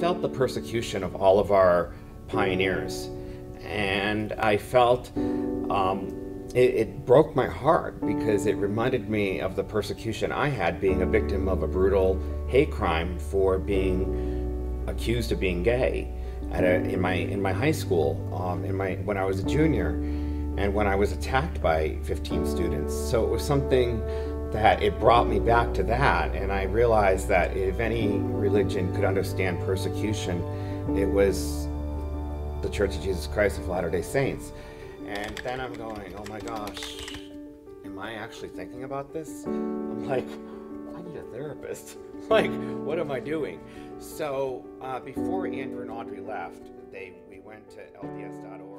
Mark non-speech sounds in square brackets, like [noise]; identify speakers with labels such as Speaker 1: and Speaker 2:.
Speaker 1: felt the persecution of all of our pioneers. And I felt um, it, it, broke my heart because it reminded me of the persecution I had being a victim of a brutal hate crime for being accused of being gay a, in my in my high school um, in my when I was a junior and when I was attacked by 15 students. So it was something that it brought me back to that and I realized that if any religion could understand persecution, it was the Church of Jesus Christ of Latter-day Saints. And then I'm going, oh my gosh, am I actually thinking about this? I'm like, I need a therapist. [laughs] like, what am I doing? So uh, before Andrew and Audrey left, they we went to LDS.org